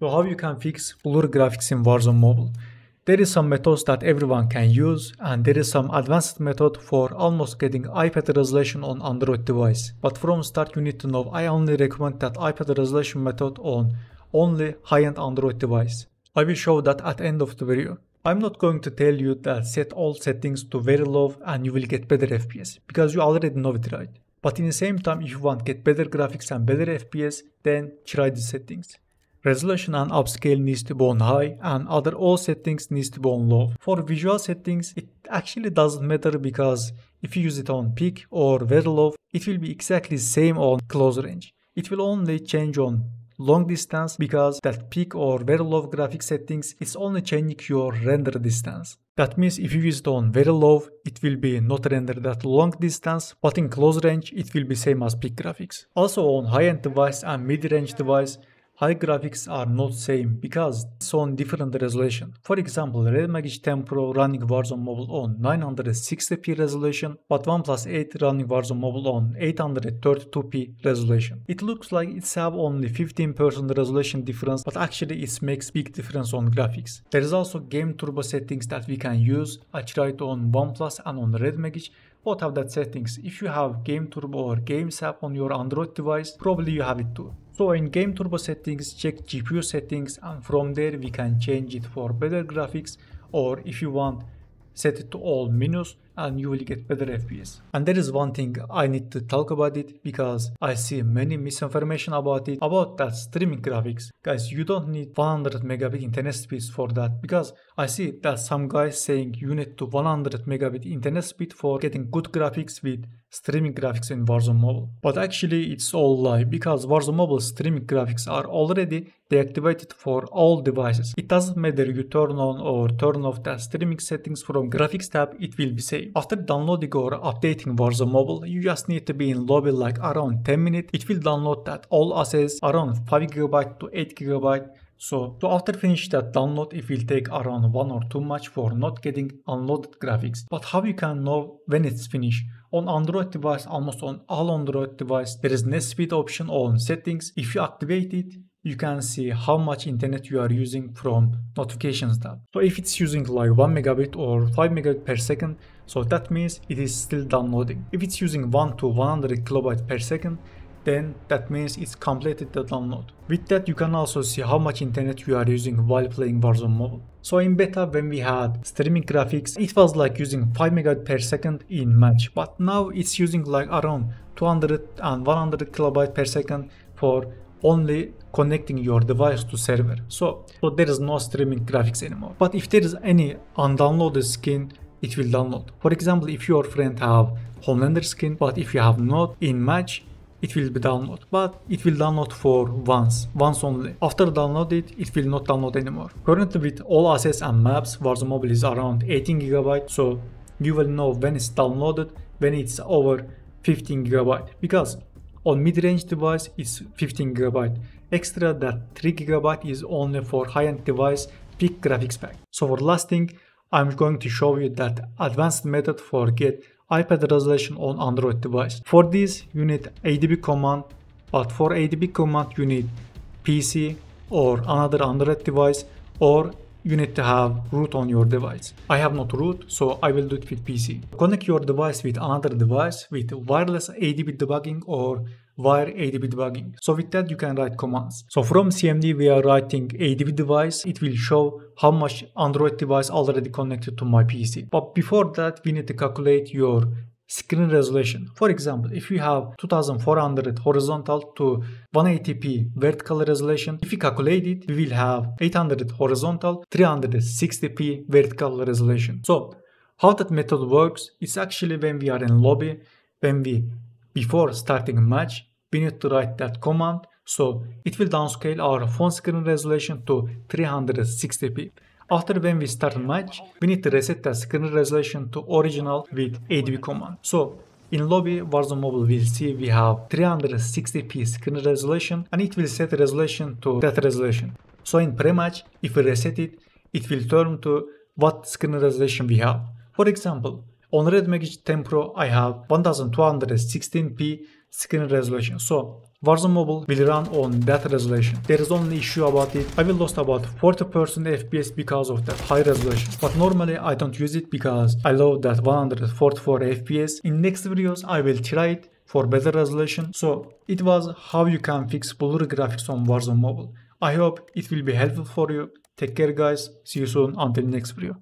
So how you can fix blur graphics in Warzone Mobile? There is some methods that everyone can use and there is some advanced method for almost getting iPad resolution on Android device. But from start you need to know I only recommend that iPad resolution method on only high-end Android device. I will show that at end of the video. I'm not going to tell you that set all settings to very low and you will get better FPS because you already know it right. But in the same time if you want get better graphics and better FPS then try the settings. Resolution and upscale needs to be on high and other all settings needs to be on low. For visual settings it actually doesn't matter because if you use it on peak or very low it will be exactly the same on close range. It will only change on long distance because that peak or very low graphic settings is only changing your render distance. That means if you use it on very low, it will be not render that long distance, but in close range, it will be same as peak graphics. Also on high-end device and mid-range device, high graphics are not same because it's on different resolution. For example, Red Magic 10 Pro running Warzone Mobile on 960p resolution, but OnePlus 8 running Warzone Mobile on 832p resolution. It looks like it's have only 15% resolution difference, but actually it makes big difference on graphics. There is also game turbo settings that we can use. I tried on OnePlus and on Red Magic both have that settings. If you have Game Turbo or Games app on your Android device, probably you have it too. So in Game Turbo settings, check GPU settings and from there we can change it for better graphics or if you want set it to all and you will get better FPS. And there is one thing I need to talk about it because I see many misinformation about it, about that streaming graphics. Guys, you don't need 100 megabit internet speeds for that because I see that some guys saying you need to 100 megabit internet speed for getting good graphics with streaming graphics in Warzone Mobile. But actually it's all lie because Warzone Mobile streaming graphics are already deactivated for all devices. It doesn't matter you turn on or turn off the streaming settings from graphics tab, it will be safe. After downloading or updating Warzone Mobile, you just need to be in lobby like around 10 minutes. It will download that all assets around 5GB to 8GB so, to after finish that download it will take around 1 or 2 much for not getting unloaded graphics. But how you can know when it's finished? On Android device, almost on all Android device, there is net speed option on settings. If you activate it, you can see how much internet you are using from notifications tab. So if it's using like 1 megabit or 5 megabit per second, so that means it is still downloading. If it's using 1 to 100 kilobyte per second, then that means it's completed the download. With that you can also see how much internet you are using while playing Warzone Mobile. So in beta when we had streaming graphics it was like using 5 megabit per second in match but now it's using like around 200 and 100 kilobyte per second for only connecting your device to server. So, so there is no streaming graphics anymore. But if there is any undownloaded skin it will download. For example, if your friend have Homelander skin, but if you have not in match, it will be download but it will download for once once only. After download it it will not download anymore. Currently with all assets and maps warzone mobile is around 18 gigabyte so you will know when it's downloaded when it's over 15 gigabyte because on mid-range device it's 15 gigabyte. Extra that 3 gigabyte is only for high-end device peak graphics pack. So for last thing i'm going to show you that advanced method for get iPad resolution on Android device. For this you need ADB command but for ADB command you need PC or another Android device or you need to have root on your device. I have not root, so I will do it with PC. Connect your device with another device with wireless ADB debugging or wire ADB debugging. So with that you can write commands. So from CMD we are writing ADB device. It will show how much Android device already connected to my PC. But before that we need to calculate your screen resolution. For example, if you have 2400 horizontal to 180p vertical resolution, if you calculate it, we will have 800 horizontal, 360p vertical resolution. So how that method works is actually when we are in lobby, when we, before starting a match, we need to write that command so it will downscale our phone screen resolution to 360p. After when we start a match, we need to reset the screen resolution to original with ADB command. So in lobby Warzone Mobile we'll see we have 360p screen resolution and it will set resolution to that resolution. So in pre-match, if we reset it, it will turn to what screen resolution we have. For example, on Red Magic 10 Pro I have 1216p screen resolution. So Warzone Mobile will run on that resolution. There is only issue about it. I will lost about 40% FPS because of that high resolution. But normally I don't use it because I love that 144 FPS. In next videos I will try it for better resolution. So it was how you can fix blurry graphics on Warzone Mobile. I hope it will be helpful for you. Take care guys. See you soon until next video.